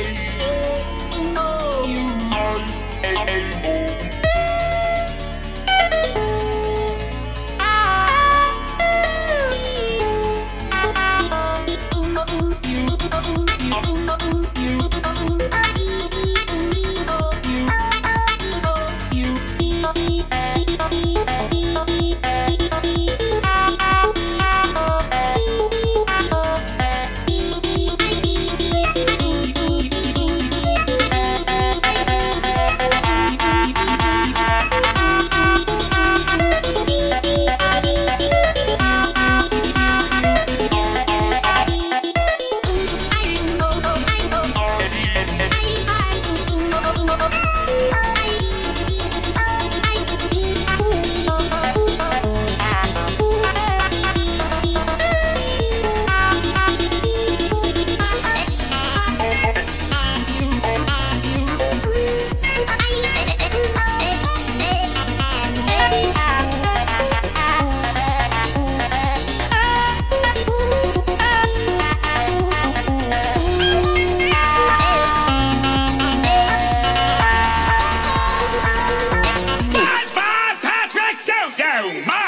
Oh, down. My